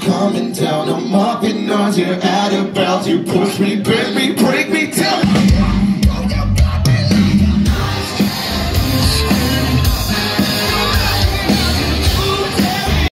coming down. I'm up in arms, you're at about to You push me back.